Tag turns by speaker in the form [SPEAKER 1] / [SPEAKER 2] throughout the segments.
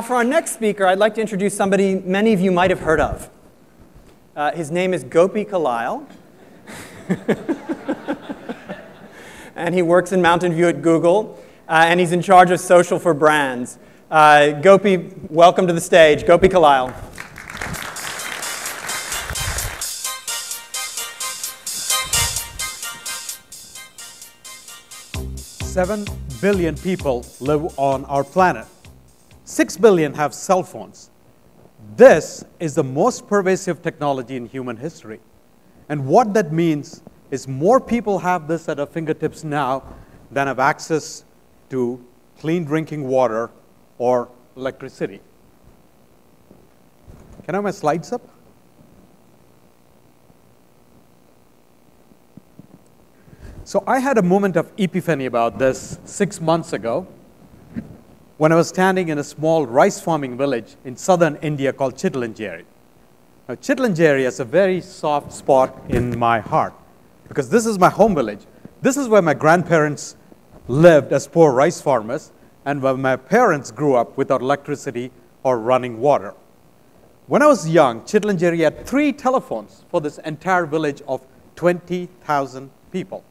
[SPEAKER 1] now, for our next speaker, I'd like to introduce somebody many of you might have heard of. Uh, his name is Gopi Kallayil. and he works in Mountain View at Google, uh, and he's in charge of social for brands. Uh, Gopi, welcome to the stage. Gopi Kallayil.
[SPEAKER 2] Seven billion people live on our planet. Six billion have cell phones. This is the most pervasive technology in human history. And what that means is more people have this at their fingertips now than have access to clean drinking water or electricity. Can I have my slides up? So I had a moment of epiphany about this six months ago when I was standing in a small rice farming village in southern India called Chitlanjeri. Now, Chitlanjeri is a very soft spot in my heart because this is my home village. This is where my grandparents lived as poor rice farmers and where my parents grew up without electricity or running water. When I was young, Chitlanjeri had three telephones for this entire village of 20,000 people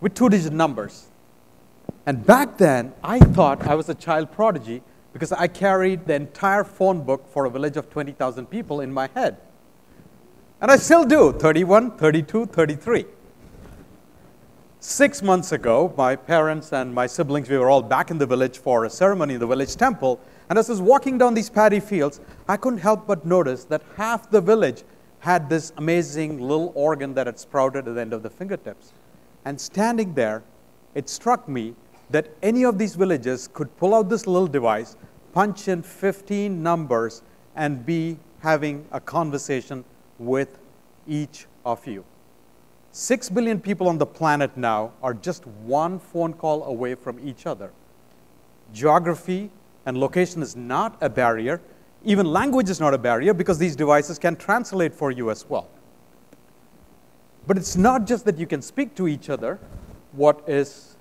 [SPEAKER 2] with two digit numbers. And back then, I thought I was a child prodigy because I carried the entire phone book for a village of 20,000 people in my head. And I still do 31, 32, 33. Six months ago, my parents and my siblings, we were all back in the village for a ceremony in the village temple. And as I was walking down these paddy fields, I couldn't help but notice that half the village had this amazing little organ that had sprouted at the end of the fingertips. And standing there, it struck me that any of these villages could pull out this little device, punch in 15 numbers, and be having a conversation with each of you. Six billion people on the planet now are just one phone call away from each other. Geography and location is not a barrier. Even language is not a barrier because these devices can translate for you as well. But it's not just that you can speak to each other. What is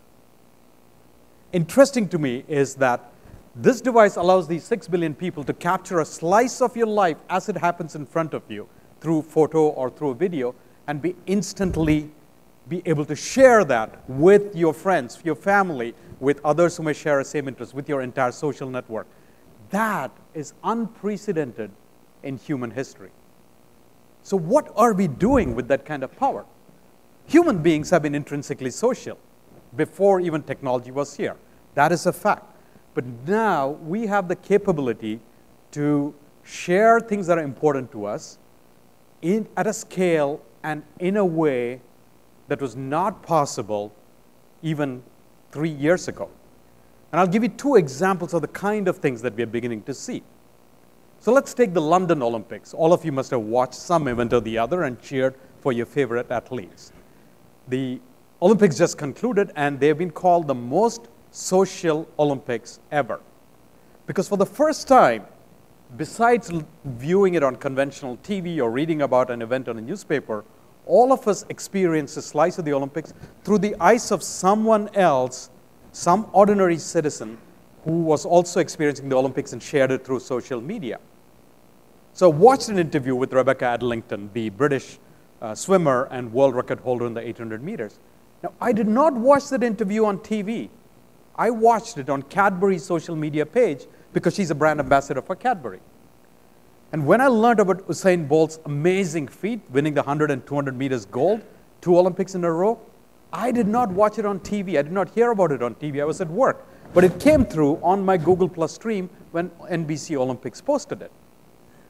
[SPEAKER 2] interesting to me is that this device allows these 6 billion people to capture a slice of your life as it happens in front of you through photo or through video and be instantly be able to share that with your friends, your family, with others who may share the same interests, with your entire social network. That is unprecedented in human history. So, what are we doing with that kind of power? Human beings have been intrinsically social before even technology was here. That is a fact. But now we have the capability to share things that are important to us in, at a scale and in a way that was not possible even three years ago. And I'll give you two examples of the kind of things that we are beginning to see. So let's take the London Olympics. All of you must have watched some event or the other and cheered for your favorite athletes. The Olympics just concluded, and they've been called the most social Olympics ever. Because for the first time, besides viewing it on conventional TV or reading about an event on a newspaper, all of us experience a slice of the Olympics through the eyes of someone else, some ordinary citizen who was also experiencing the Olympics and shared it through social media. So I watched an interview with Rebecca Adlington, the British uh, swimmer and world record holder in the 800 meters. Now, I did not watch that interview on TV. I watched it on Cadbury's social media page because she's a brand ambassador for Cadbury. And when I learned about Usain Bolt's amazing feat, winning the 100 and 200 meters gold, two Olympics in a row, I did not watch it on TV. I did not hear about it on TV. I was at work. But it came through on my Google Plus stream when NBC Olympics posted it.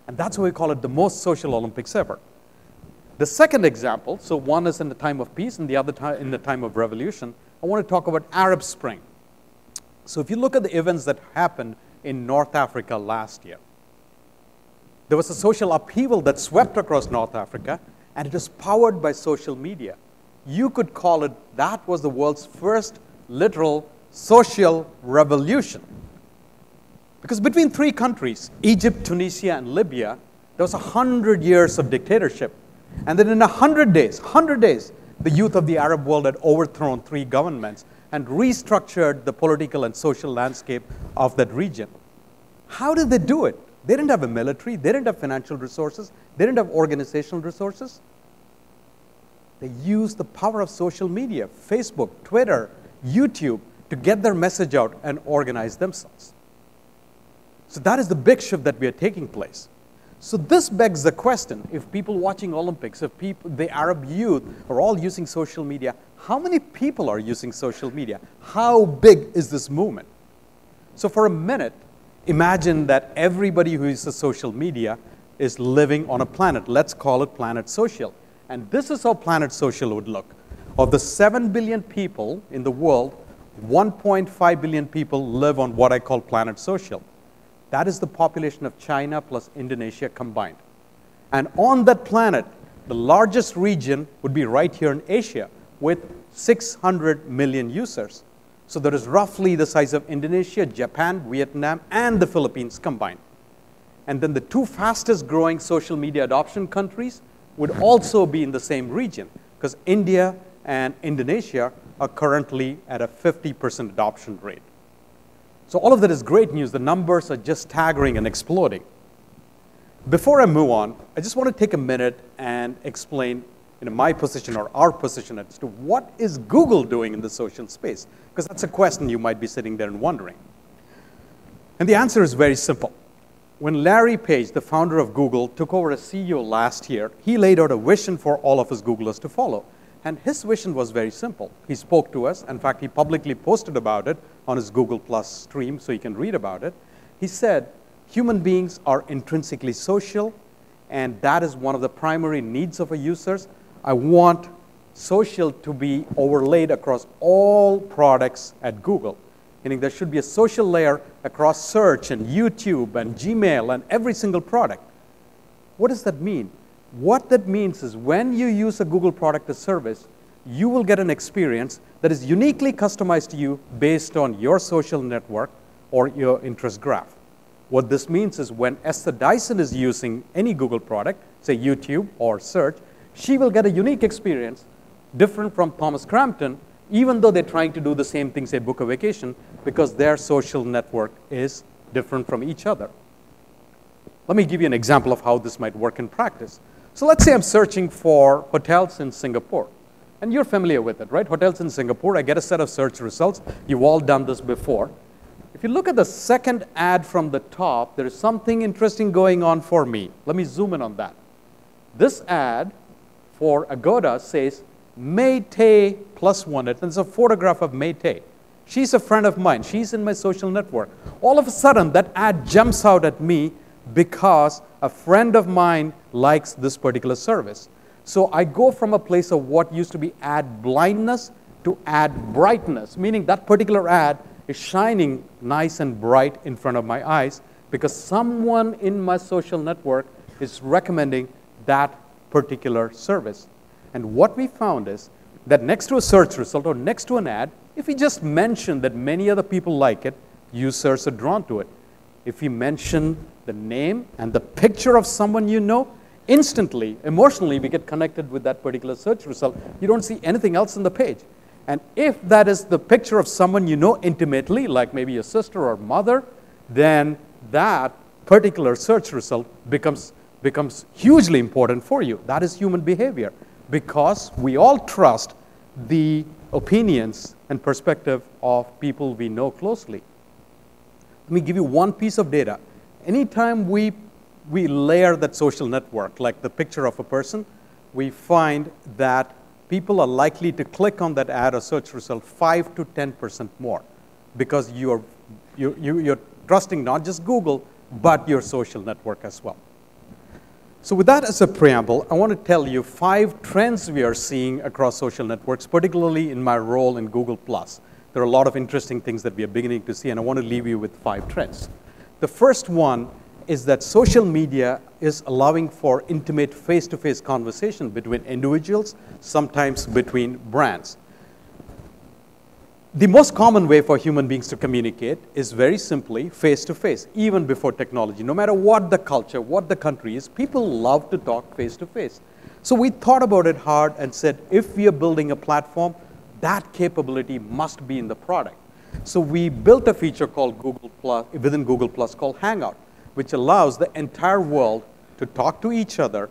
[SPEAKER 2] And that's why we call it the most social Olympics ever. The second example, so one is in the time of peace and the other time in the time of revolution, I want to talk about Arab Spring. So if you look at the events that happened in North Africa last year, there was a social upheaval that swept across North Africa, and it was powered by social media. You could call it that was the world's first literal social revolution. Because between three countries, Egypt, Tunisia, and Libya, there was 100 years of dictatorship. And then in 100 days, 100 days, the youth of the Arab world had overthrown three governments and restructured the political and social landscape of that region. How did they do it? They didn't have a military, they didn't have financial resources, they didn't have organizational resources. They used the power of social media, Facebook, Twitter, YouTube, to get their message out and organize themselves. So that is the big shift that we are taking place. So this begs the question, if people watching Olympics, if people, the Arab youth are all using social media, how many people are using social media? How big is this movement? So for a minute, imagine that everybody who uses social media is living on a planet. Let's call it Planet Social. And this is how Planet Social would look. Of the 7 billion people in the world, 1.5 billion people live on what I call Planet Social. That is the population of China plus Indonesia combined. And on that planet, the largest region would be right here in Asia with 600 million users. So that is roughly the size of Indonesia, Japan, Vietnam, and the Philippines combined. And then the two fastest growing social media adoption countries would also be in the same region because India and Indonesia are currently at a 50% adoption rate. So all of that is great news. The numbers are just staggering and exploding. Before I move on, I just want to take a minute and explain you know, my position or our position as to what is Google doing in the social space? Because that's a question you might be sitting there and wondering. And the answer is very simple. When Larry Page, the founder of Google, took over as CEO last year, he laid out a vision for all of his Googlers to follow. And his vision was very simple. He spoke to us. In fact, he publicly posted about it on his Google Plus stream, so you can read about it. He said, human beings are intrinsically social, and that is one of the primary needs of a users. I want social to be overlaid across all products at Google, meaning there should be a social layer across search and YouTube and Gmail and every single product. What does that mean? What that means is when you use a Google product or service, you will get an experience that is uniquely customized to you based on your social network or your interest graph. What this means is when Esther Dyson is using any Google product, say YouTube or search, she will get a unique experience different from Thomas Crampton, even though they're trying to do the same thing, say book a vacation, because their social network is different from each other. Let me give you an example of how this might work in practice. So let's say I'm searching for hotels in Singapore. And you're familiar with it, right? Hotels in Singapore, I get a set of search results. You've all done this before. If you look at the second ad from the top, there is something interesting going on for me. Let me zoom in on that. This ad for Agoda says May Tay plus one. It's a photograph of May Tay. She's a friend of mine. She's in my social network. All of a sudden, that ad jumps out at me because a friend of mine likes this particular service. So I go from a place of what used to be ad blindness to ad brightness, meaning that particular ad is shining nice and bright in front of my eyes because someone in my social network is recommending that particular service. And what we found is that next to a search result or next to an ad, if we just mention that many other people like it, users are drawn to it. If we mention the name and the picture of someone you know, instantly, emotionally, we get connected with that particular search result. You don't see anything else on the page. And if that is the picture of someone you know intimately, like maybe your sister or mother, then that particular search result becomes, becomes hugely important for you. That is human behavior because we all trust the opinions and perspective of people we know closely. Let me give you one piece of data anytime we, we layer that social network, like the picture of a person, we find that people are likely to click on that ad or search result 5 to 10% more because you're, you, you, you're trusting not just Google, but your social network as well. So with that as a preamble, I want to tell you five trends we are seeing across social networks, particularly in my role in Google+. There are a lot of interesting things that we are beginning to see, and I want to leave you with five trends. The first one is that social media is allowing for intimate face to face conversation between individuals, sometimes between brands. The most common way for human beings to communicate is very simply face to face, even before technology. No matter what the culture, what the country is, people love to talk face to face. So we thought about it hard and said if we are building a platform, that capability must be in the product. So we built a feature called Google Plus, within Google Plus called Hangout, which allows the entire world to talk to each other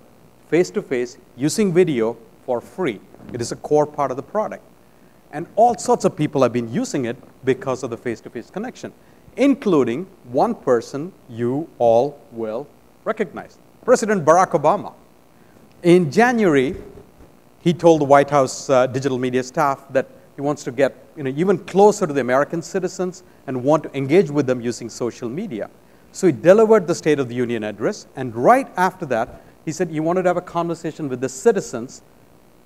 [SPEAKER 2] face to face using video for free. It is a core part of the product. And all sorts of people have been using it because of the face to face connection, including one person you all will recognize President Barack Obama. In January, he told the White House uh, digital media staff that he wants to get you know, even closer to the American citizens and want to engage with them using social media. So he delivered the State of the Union address, and right after that, he said he wanted to have a conversation with the citizens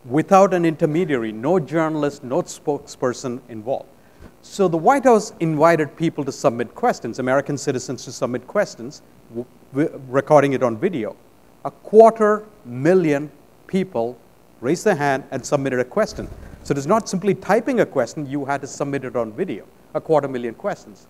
[SPEAKER 2] without an intermediary, no journalist, no spokesperson involved. So the White House invited people to submit questions, American citizens to submit questions, recording it on video. A quarter million people raised their hand and submitted a question. So it is not simply typing a question, you had to submit it on video, a quarter million questions.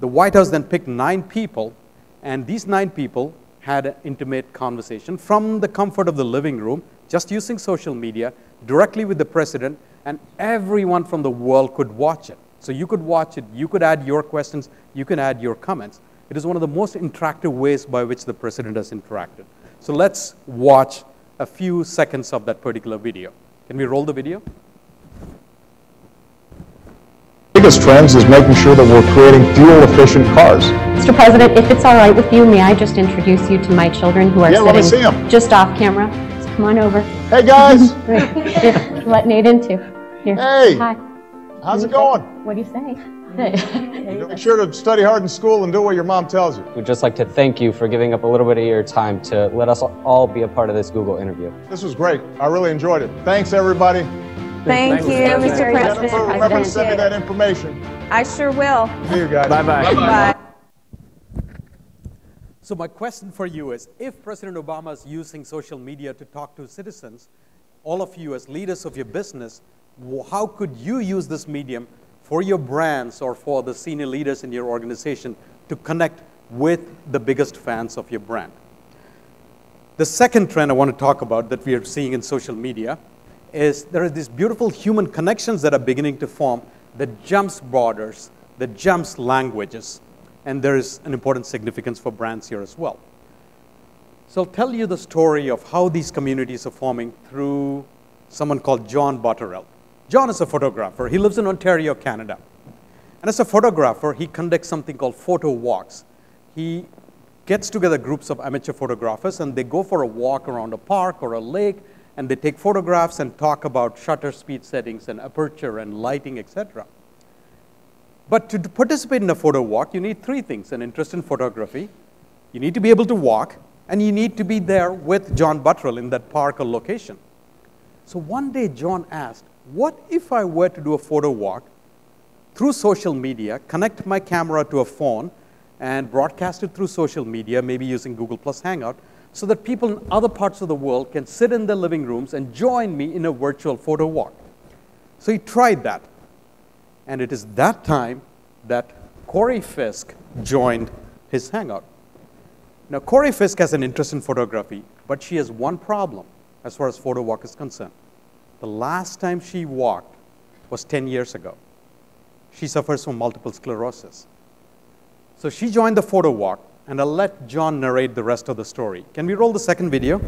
[SPEAKER 2] The White House then picked nine people, and these nine people had an intimate conversation from the comfort of the living room, just using social media, directly with the president, and everyone from the world could watch it. So you could watch it, you could add your questions, you can add your comments. It is one of the most interactive ways by which the president has interacted. So let's watch a few seconds of that particular video. Can we roll the video?
[SPEAKER 3] biggest trends is making sure that we're creating fuel-efficient cars.
[SPEAKER 4] Mr. President, if it's all right with you, may I just introduce you to my children who are
[SPEAKER 3] yeah,
[SPEAKER 4] sitting just off camera? So come on over.
[SPEAKER 3] Hey, guys.
[SPEAKER 4] Here, let Nate in too. Here.
[SPEAKER 3] Hey.
[SPEAKER 4] Hi.
[SPEAKER 3] How's it going?
[SPEAKER 4] What do you say?
[SPEAKER 3] Make sure to study hard in school and do what your mom tells you.
[SPEAKER 5] We'd just like to thank you for giving up a little bit of your time to let us all be a part of this Google interview.
[SPEAKER 3] This was great. I really enjoyed it. Thanks, everybody.
[SPEAKER 6] Thank, you, Mr. President.
[SPEAKER 3] Jennifer, remember to send me that information.
[SPEAKER 6] I sure will.
[SPEAKER 3] See you guys.
[SPEAKER 5] Bye-bye.
[SPEAKER 6] Bye.
[SPEAKER 2] So my question for you is, if President Obama is using social media to talk to citizens, all of you as leaders of your business, how could you use this medium for your brands or for the senior leaders in your organization to connect with the biggest fans of your brand? The second trend I want to talk about that we are seeing in social media is there are these beautiful human connections that are beginning to form that jumps borders, that jumps languages. And there is an important significance for brands here as well. So I'll tell you the story of how these communities are forming through someone called John Butterill. John is a photographer. He lives in Ontario, Canada. And as a photographer, he conducts something called photo walks. He gets together groups of amateur photographers and they go for a walk around a park or a lake and they take photographs and talk about shutter speed settings and aperture and lighting, etc. But to participate in a photo walk, you need three things an interest in photography, you need to be able to walk, and you need to be there with John Butterill in that park or location. So one day, John asked, What if I were to do a photo walk through social media, connect my camera to a phone, and broadcast it through social media, maybe using Google Plus Hangout, so that people in other parts of the world can sit in their living rooms and join me in a virtual photo walk. So he tried that. And it is that time that Corey Fisk joined his Hangout. Now, Corey Fisk has an interest in photography, but she has one problem as far as photo walk is concerned. The last time she walked was 10 years ago. She suffers from multiple sclerosis. So she joined the photo walk, and I'll let John narrate the rest of the story. Can we roll the second video?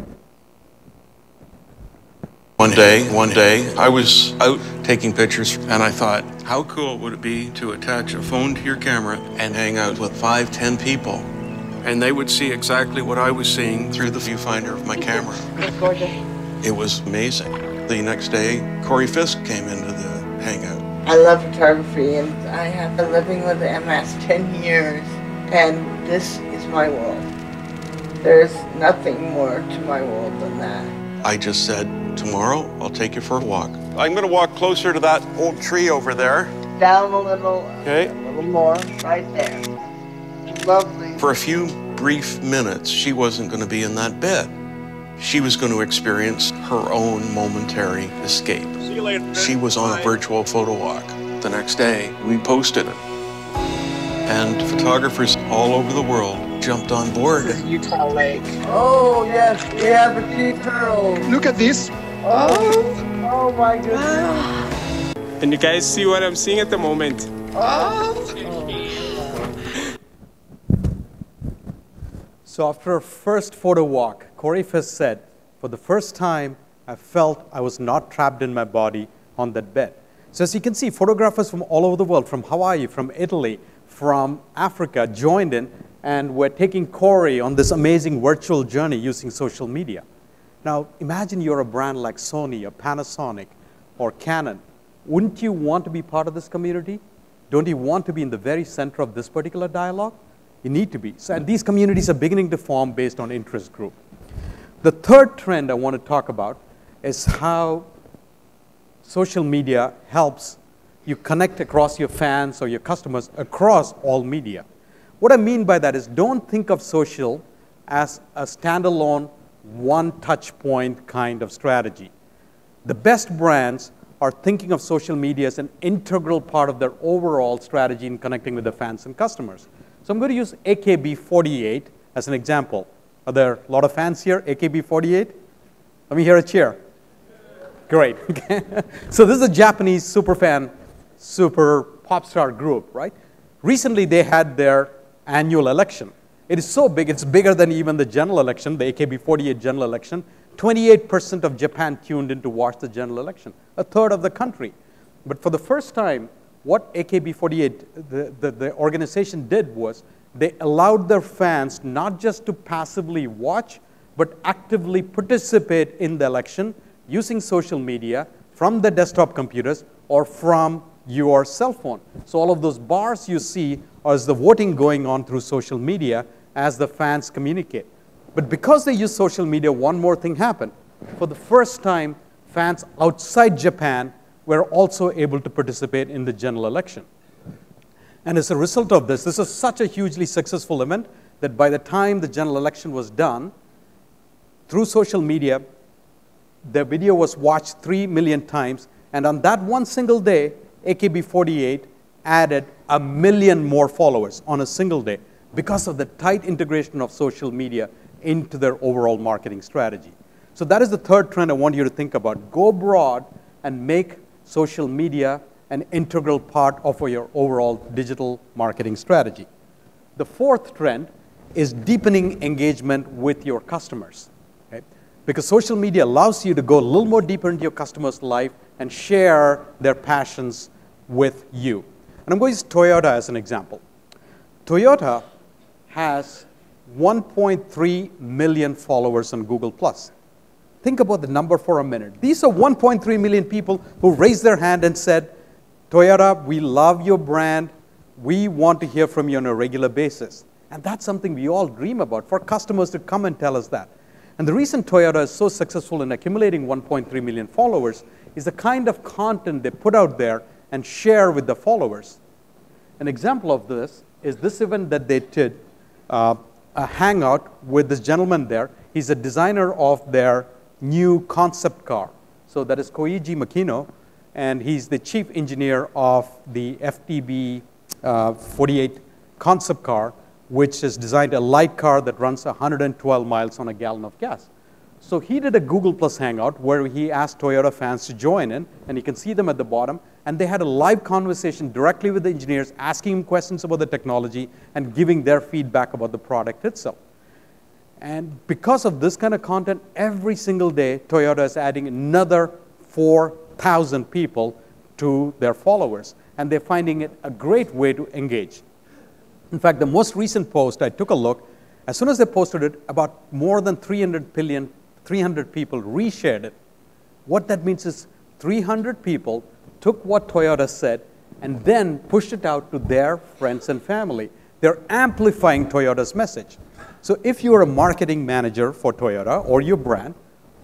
[SPEAKER 7] One day, one day, I was out taking pictures and I thought, how cool would it be to attach a phone to your camera and hang out with five, ten people? And they would see exactly what I was seeing through the viewfinder of my camera.
[SPEAKER 6] gorgeous.
[SPEAKER 7] It was amazing. The next day, Corey Fisk came into the hangout.
[SPEAKER 8] I love photography and I have been living with MS 10 years and this is my world. There's nothing more to my world than that.
[SPEAKER 7] I just said, tomorrow I'll take you for a walk. I'm going to walk closer to that old tree over there.
[SPEAKER 8] Down a little, uh,
[SPEAKER 7] Okay.
[SPEAKER 8] a little more, right there. Lovely.
[SPEAKER 7] For a few brief minutes, she wasn't going to be in that bed. She was going to experience her own momentary escape.
[SPEAKER 3] See you later.
[SPEAKER 7] She was on a virtual photo walk. The next day, we posted it. And photographers all over the world jumped on board.
[SPEAKER 8] This is Utah Lake. Oh, yes, we have a sea turtle.
[SPEAKER 9] Look at this.
[SPEAKER 8] Oh, oh my goodness.
[SPEAKER 9] Ah. Can you guys see what I'm seeing at the moment. Ah.
[SPEAKER 2] So after our first photo walk, Corey Fisk said, for the first time, I felt I was not trapped in my body on that bed. So as you can see, photographers from all over the world, from Hawaii, from Italy, from Africa, joined in, and we're taking Corey on this amazing virtual journey using social media. Now, imagine you're a brand like Sony, or Panasonic, or Canon. Wouldn't you want to be part of this community? Don't you want to be in the very center of this particular dialogue? You need to be. So, and these communities are beginning to form based on interest group. The third trend I want to talk about is how social media helps you connect across your fans or your customers across all media. What I mean by that is don't think of social as a standalone, one touch point kind of strategy. The best brands are thinking of social media as an integral part of their overall strategy in connecting with their fans and customers. So I'm going to use AKB48 as an example. Are there a lot of fans here, AKB48? Let me hear a cheer. Great. so this is a Japanese super fan, super pop star group, right? Recently they had their annual election. It is so big, it's bigger than even the general election, the AKB48 general election. 28% of Japan tuned in to watch the general election, a third of the country. But for the first time, what AKB48, the, the, organization did was they allowed their fans not just to passively watch, but actively participate in the election using social media from the desktop computers or from your cell phone. So all of those bars you see is the voting going on through social media as the fans communicate. But because they use social media, one more thing happened. For the first time, fans outside Japan were also able to participate in the general election. And as a result of this, this is such a hugely successful event that by the time the general election was done, through social media, the video was watched 3 million times. And on that one single day, AKB48 added a million more followers on a single day because of the tight integration of social media into their overall marketing strategy. So that is the third trend I want you to think about. Go broad and make social media an integral part of your overall digital marketing strategy. The fourth trend is deepening engagement with your customers. Okay? Because social media allows you to go a little more deeper into your customer's life and share their passions with you. And I'm going to use Toyota as an example. Toyota has 1.3 million followers on Google+. Think about the number for a minute. These are 1.3 million people who raised their hand and said, Toyota, we love your brand. We want to hear from you on a regular basis. And that's something we all dream about, for customers to come and tell us that. And the reason Toyota is so successful in accumulating 1.3 million followers is the kind of content they put out there and share with the followers. An example of this is this event that they did, uh, a hangout with this gentleman there. He's a designer of their new concept car. So that is Koichi Makino, and he's the chief engineer of the FTB uh, 48 concept car, which has designed a light car that runs 112 miles on a gallon of gas. So he did a Google Plus Hangout where he asked Toyota fans to join in, and you can see them at the bottom. And they had a live conversation directly with the engineers, asking them questions about the technology and giving their feedback about the product itself. And because of this kind of content, every single day, Toyota is adding another 4,000 people to their followers. And they're finding it a great way to engage. In fact, the most recent post, I took a look. As soon as they posted it, about more than 300 billion 300 people reshared it. What that means is 300 people took what Toyota said and then pushed it out to their friends and family. They're amplifying Toyota's message. So if you're a marketing manager for Toyota or your brand,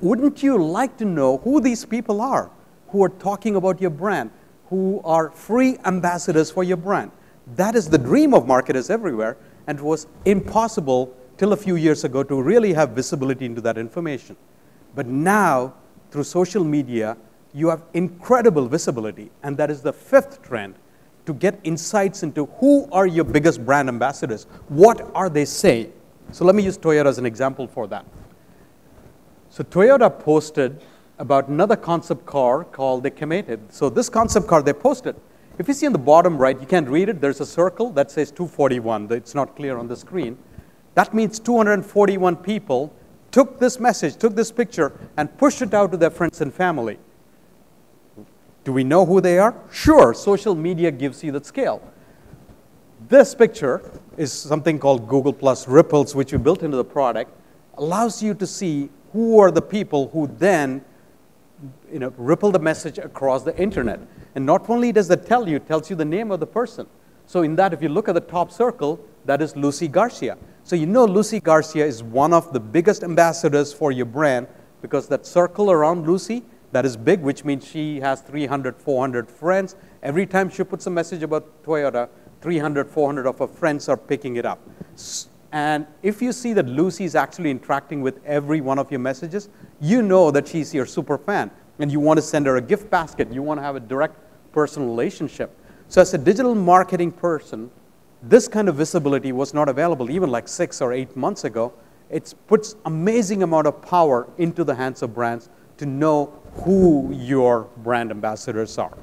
[SPEAKER 2] wouldn't you like to know who these people are who are talking about your brand, who are free ambassadors for your brand? That is the dream of marketers everywhere, and it was impossible till a few years ago to really have visibility into that information. But now, through social media, you have incredible visibility, and that is the fifth trend to get insights into who are your biggest brand ambassadors, what are they saying. So let me use Toyota as an example for that. So Toyota posted about another concept car called the Camatte. So this concept car they posted, If you see on the bottom right, you can't read it, there's a circle that says 241. It's not clear on the screen. That means 241 people took this message, took this picture, and pushed it out to their friends and family. Do we know who they are? Sure, social media gives you that scale. This picture is something called Google Plus Ripples, which we built into the product, allows you to see who are the people who then you know, ripple the message across the internet. And not only does that tell you, it tells you the name of the person. So in that, if you look at the top circle, that is Lucy Garcia. So you know Lucy Garcia is one of the biggest ambassadors for your brand because that circle around Lucy, that is big, which means she has 300, 400 friends. Every time she puts a message about Toyota, 300, 400 of her friends are picking it up. And if you see that Lucy is actually interacting with every one of your messages, you know that she's your super fan and you want to send her a gift basket. You want to have a direct personal relationship. So, as a digital marketing person, this kind of visibility was not available even like six or eight months ago. It puts amazing amount of power into the hands of brands to know who your brand ambassadors are.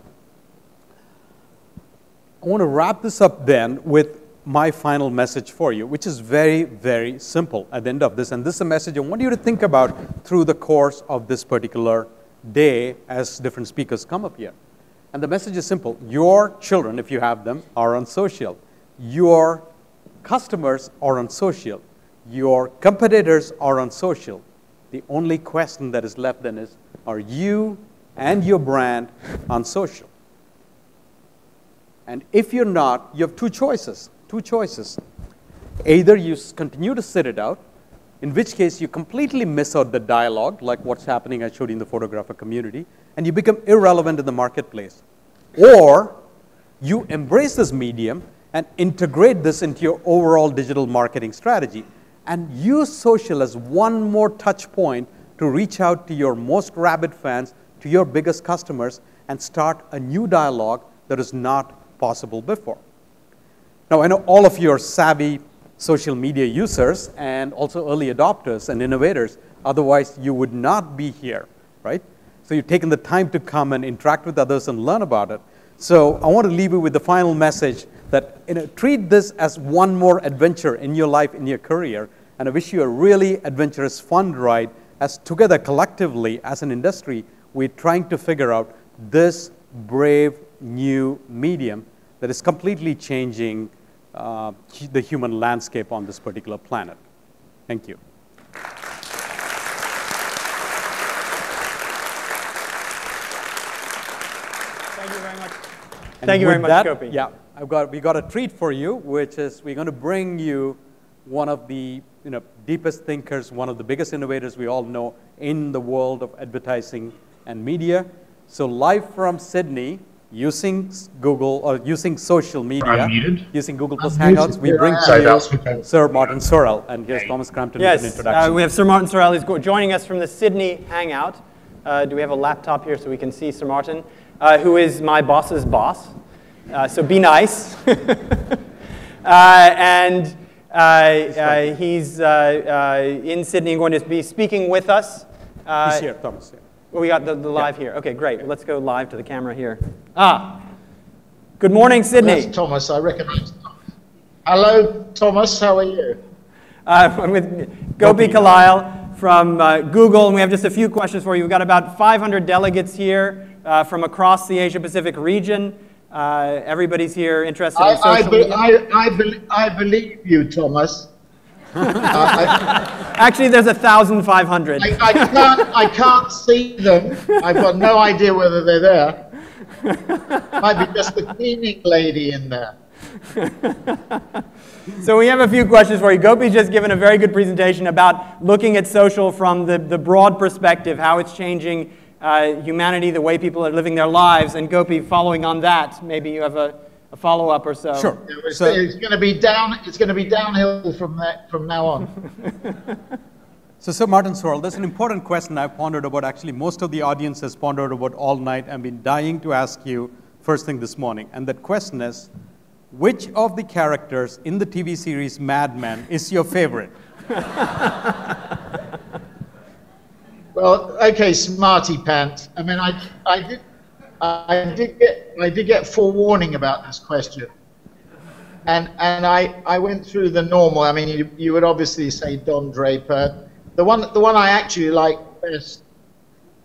[SPEAKER 2] I want to wrap this up then with my final message for you, which is very, very simple at the end of this. And this is a message I want you to think about through the course of this particular day as different speakers come up here. And the message is simple your children, if you have them, are on social, your customers are on social, your competitors are on social. The only question that is left then is are you and your brand on social? And if you're not, you have two choices. Two choices. Either you continue to sit it out, in which case you completely miss out the dialogue, like what's happening I showed you in the photographer community, and you become irrelevant in the marketplace. Or you embrace this medium and integrate this into your overall digital marketing strategy and use social as one more touch point to reach out to your most rabid fans, to your biggest customers, and start a new dialogue that is not possible before. Now, I know all of you are savvy social media users and also early adopters and innovators. Otherwise, you would not be here, right? So you've taken the time to come and interact with others and learn about it. So I want to leave you with the final message that you know, treat this as one more adventure in your life, in your career. And I wish you a really adventurous, fun ride as together collectively as an industry, we're trying to figure out this brave new medium that is completely changing uh, the human landscape on this particular planet. Thank you.
[SPEAKER 1] Thank you very much.
[SPEAKER 2] And
[SPEAKER 1] Thank you very much,
[SPEAKER 2] that,
[SPEAKER 1] Gopi.
[SPEAKER 2] Yeah, I've got, we got a treat for you, which is we're going to bring you one of the you know, deepest thinkers, one of the biggest innovators we all know in the world of advertising and media. So live from Sydney, using Google or using social media, using Google Plus Hangouts, we bring to you Sir Martin Sorrell. And here's Thomas Crampton with an
[SPEAKER 1] Yes,
[SPEAKER 2] introduction.
[SPEAKER 1] uh, we have Sir Martin Sorrell. He's joining us from the Sydney Hangout. Uh, do we have a laptop here so we can see Sir Martin, uh, who is my boss's boss? Uh, so be nice. uh, and uh, uh, he's uh, uh, in Sydney and going to be speaking with us. Uh,
[SPEAKER 2] He's here, Thomas. yeah.
[SPEAKER 1] well, we got the, the live here. Okay, great. Let's go live to the camera here. Ah, good morning, Sydney.
[SPEAKER 9] That's Thomas. I recognise Thomas. Hello, Thomas. How are you?
[SPEAKER 1] Uh, I'm with Gopi Kallayil from uh, Google, and we have just a few questions for you. We've got about 500 delegates here uh, from across the Asia Pacific region. Uh, everybody's here interested
[SPEAKER 9] I,
[SPEAKER 1] in
[SPEAKER 9] I,
[SPEAKER 1] social
[SPEAKER 9] be,
[SPEAKER 1] media.
[SPEAKER 9] I, I, be, I believe you, Thomas. I,
[SPEAKER 1] Actually, there's 1,500.
[SPEAKER 9] I, I, can't, I can't see them. I've got no idea whether they're there. Might be just the cleaning lady in there.
[SPEAKER 1] So we have a few questions for you. Gopi's just given a very good presentation about looking at social from the, the broad perspective, how it's changing uh, humanity, the way people are living their lives. And Gopi, following on that, maybe you have a, a follow-up or so.
[SPEAKER 2] Sure.
[SPEAKER 9] It's,
[SPEAKER 2] So-
[SPEAKER 9] it's going to be down. It's going to be downhill from that from now on.
[SPEAKER 2] So, Sir Martin Sorrell, there's an important question I've pondered about. Actually, most of the audience has pondered about all night. I've been dying to ask you first thing this morning. And that question is which of the characters in the TV series Mad Men is your favorite?
[SPEAKER 9] Well, okay, smarty pants. I mean, I, I did, I did get I did get forewarning about this question, and and I I went through the normal. I mean, you you would obviously say Don Draper. The one the one I actually like best,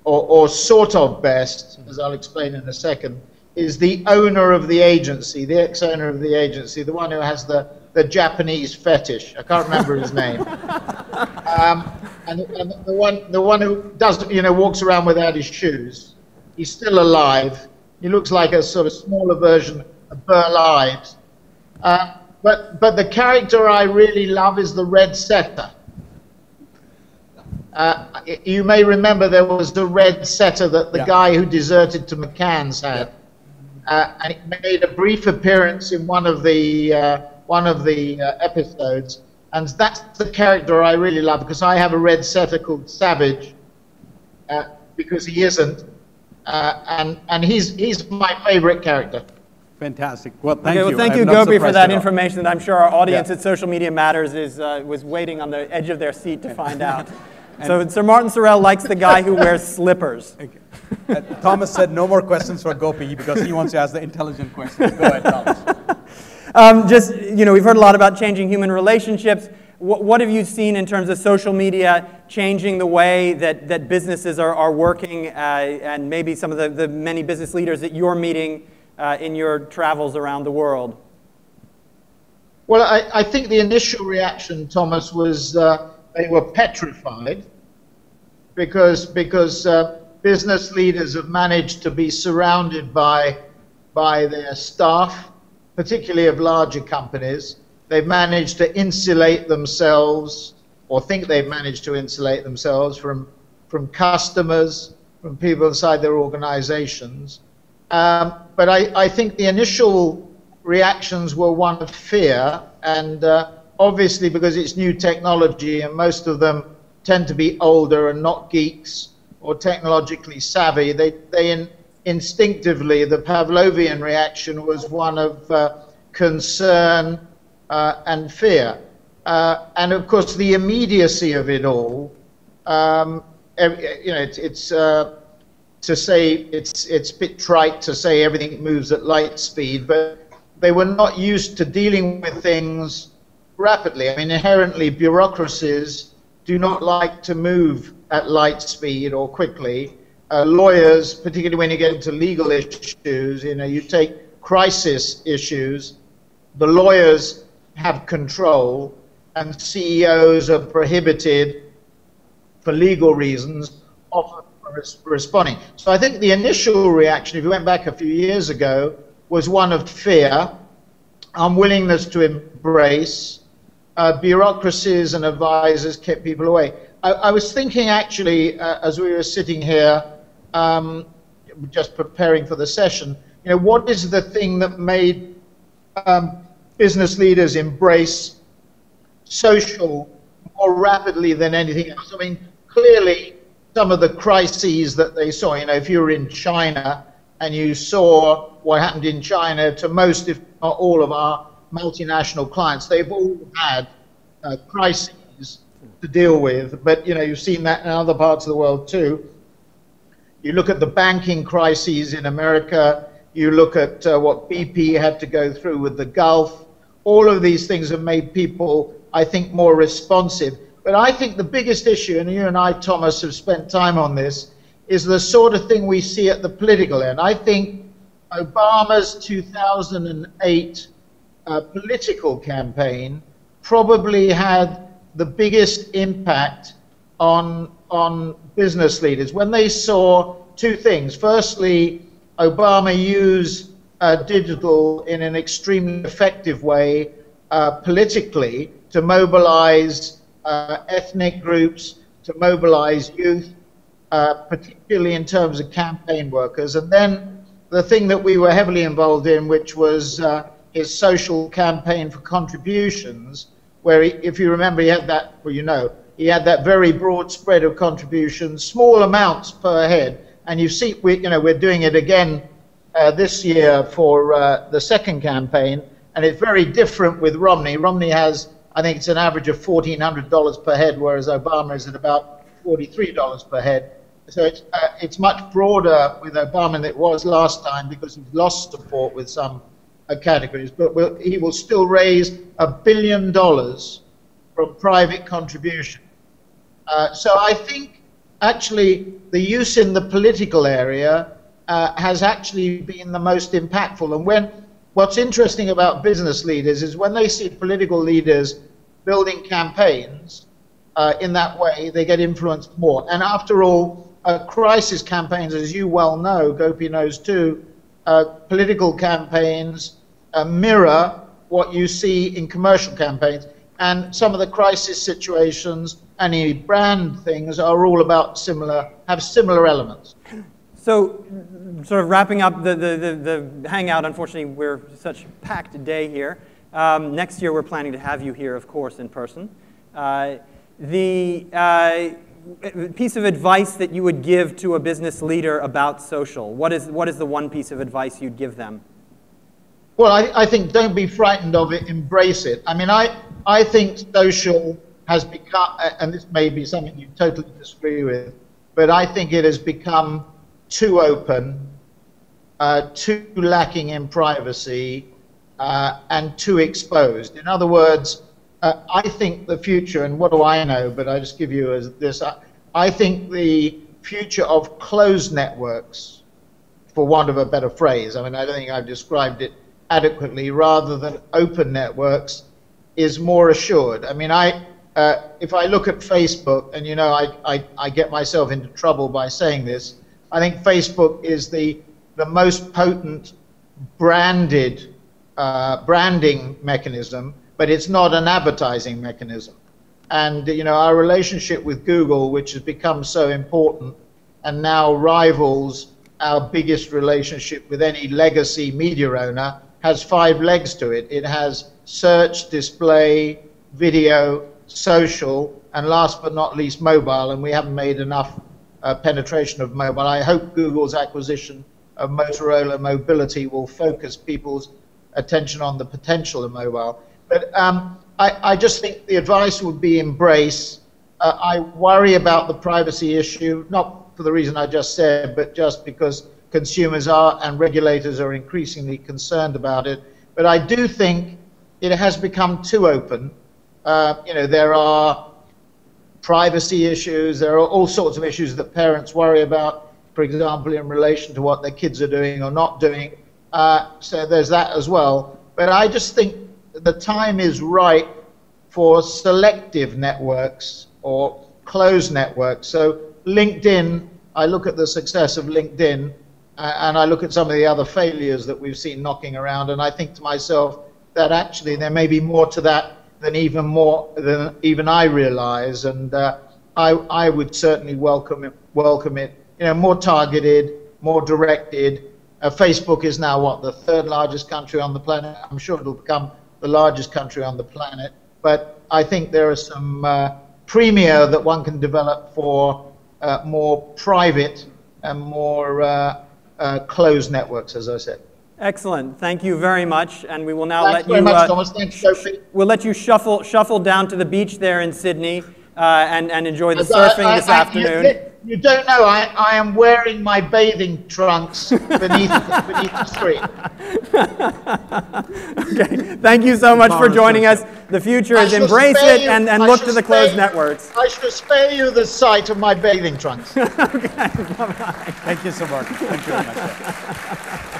[SPEAKER 9] or or sort of best, as I'll explain in a second, is the owner of the agency, the ex-owner of the agency, the one who has the the Japanese fetish. I can't remember his name. Um, and, and the one the one who does you know walks around without his shoes. He's still alive. He looks like a sort of smaller version of Burl Ives. Uh, but, but the character I really love is the Red Setter. Uh, you may remember there was the Red Setter that the
[SPEAKER 2] Yeah.
[SPEAKER 9] guy who deserted to McCann's had. Uh, and it made a brief appearance in one of the, uh, one of the uh, episodes. And that's the character I really love because I have a Red Setter called Savage uh, because he isn't. Uh, and and he's, he's my favorite character.
[SPEAKER 2] Fantastic. Well, thank
[SPEAKER 1] okay,
[SPEAKER 2] you.
[SPEAKER 1] well, thank you,
[SPEAKER 2] not
[SPEAKER 1] Gopi, for that information that I'm sure our audience
[SPEAKER 2] Yeah.
[SPEAKER 1] at Social Media Matters is, uh, was waiting on the edge of their seat to find out. so Sir Martin Sorrell likes the guy who wears slippers.
[SPEAKER 2] Uh, Thomas said no more questions for Gopi because he wants to ask the intelligent questions. Go ahead, Thomas.
[SPEAKER 1] Um, just, you know, we've heard a lot about changing human relationships. What, what have you seen in terms of social media changing the way that, that businesses are, are working uh, and maybe some of the, the many business leaders that you're meeting uh, in your travels around the world?
[SPEAKER 9] Well, I, I think the initial reaction, Thomas, was uh, they were petrified because because uh, business leaders have managed to be surrounded by by their staff, particularly of larger companies. They've managed to insulate themselves, or think they've managed to insulate themselves from from customers, from people inside their organizations. Um, but I, I think the initial reactions were one of fear, and uh, obviously because it's new technology, and most of them tend to be older and not geeks or technologically savvy, they, they in, instinctively, the Pavlovian reaction was one of uh, concern uh, and fear. Uh, and of course, the immediacy of it all, um, you know, it's, it's uh, to say it's it's a bit trite to say everything moves at light speed, but they were not used to dealing with things rapidly. I mean, inherently, bureaucracies do not like to move at light speed or quickly. Uh, lawyers, particularly when you get into legal issues, you know, you take crisis issues, the lawyers have control, and CEOs are prohibited for legal reasons of res- responding. So I think the initial reaction, if you went back a few years ago, was one of fear, unwillingness to embrace. Uh, bureaucracies and advisors kept people away. I, I was thinking actually, uh, as we were sitting here, um, just preparing for the session, you know, what is the thing that made um, business leaders embrace social more rapidly than anything else? I mean, clearly, some of the crises that they saw, you know, if you were in China and you saw what happened in China to most, if not all, of our multinational clients, they've all had uh, crises to deal with. But, you know, you've seen that in other parts of the world too. You look at the banking crises in America, you look at uh, what BP had to go through with the Gulf. All of these things have made people, I think, more responsive. But I think the biggest issue, and you and I, Thomas, have spent time on this, is the sort of thing we see at the political end. I think Obama's 2008 uh, political campaign probably had the biggest impact on on business leaders when they saw two things. Firstly, Obama used uh, digital in an extremely effective way uh, politically to mobilize uh, ethnic groups, to mobilize youth, uh, particularly in terms of campaign workers. And then the thing that we were heavily involved in, which was uh, his social campaign for contributions, where, he, if you remember, he had that, well, you know, he had that very broad spread of contributions, small amounts per head. And you see, we, you know, we're doing it again uh, this year for uh, the second campaign, and it's very different with Romney. Romney has, I think it's an average of $1,400 per head, whereas Obama is at about $43 per head. so it's, uh, it's much broader with Obama than it was last time because he's lost support with some categories, but will, he will still raise a billion dollars from private contribution. Uh, so I think actually the use in the political area uh, has actually been the most impactful. And when what's interesting about business leaders is when they see political leaders building campaigns uh, in that way, they get influenced more. And after all, uh, crisis campaigns, as you well know, Gopi knows too, uh, political campaigns uh, mirror what you see in commercial campaigns. And some of the crisis situations, any brand things, are all about similar, have similar elements.
[SPEAKER 1] So, sort of wrapping up the, the, the, the hangout, unfortunately, we're such packed day here. Um, next year, we're planning to have you here, of course, in person. Uh, the uh, piece of advice that you would give to a business leader about social, what is, what is the one piece of advice you'd give them?
[SPEAKER 9] Well, I, I think don't be frightened of it, embrace it. I mean, I, I think social has become, and this may be something you totally disagree with, but I think it has become too open, uh, too lacking in privacy, uh, and too exposed. In other words, uh, I think the future, and what do I know, but I just give you as this, I, I think the future of closed networks, for want of a better phrase, I mean, I don't think I've described it adequately, rather than open networks, is more assured. I mean, I, uh, if I look at Facebook, and you know, I, I, I get myself into trouble by saying this, I think Facebook is the, the most potent branded uh, branding mechanism, but it's not an advertising mechanism. And you know our relationship with Google, which has become so important, and now rivals our biggest relationship with any legacy media owner, has five legs to it. It has search, display, video, social, and last but not least, mobile. And we haven't made enough uh, penetration of mobile. I hope Google's acquisition of Motorola Mobility will focus people's attention on the potential of mobile. But um, I, I, just think the advice would be embrace. Uh, I worry about the privacy issue, not for the reason I just said, but just because consumers are and regulators are increasingly concerned about it. But I do think it has become too open. Uh, you know, there are privacy issues. There are all sorts of issues that parents worry about, for example, in relation to what their kids are doing or not doing. Uh, so there's that as well. But I just think the time is right for selective networks or closed networks. So LinkedIn, I look at the success of LinkedIn and I look at some of the other failures that we've seen knocking around, and I think to myself that actually there may be more to that than even more than even I realize. And uh, I, I would certainly welcome it, welcome it. You know, more targeted, more directed. Uh, Facebook is now what the third largest country on the planet. I'm sure it'll become the largest country on the planet. But I think there are some uh, premier that one can develop for uh, more private and more uh, closed networks, as I said.
[SPEAKER 1] Excellent. Thank you very much. And we will now
[SPEAKER 9] Thanks
[SPEAKER 1] let you.
[SPEAKER 9] Much, uh, Thomas. Thanks, Sophie.
[SPEAKER 1] We'll let you shuffle shuffle down to the beach there in Sydney uh, and and enjoy the surfing I, this I, afternoon.
[SPEAKER 9] You, you, don't know. I, I am wearing my bathing trunks beneath beneath the screen.
[SPEAKER 1] okay. Thank you so much for joining us. The future is embrace it you, and, and look to the closed
[SPEAKER 9] you,
[SPEAKER 1] networks.
[SPEAKER 9] I shall spare you the sight of my bathing trunks.
[SPEAKER 1] okay. Bye-bye.
[SPEAKER 2] Thank you so much. Thank you very much.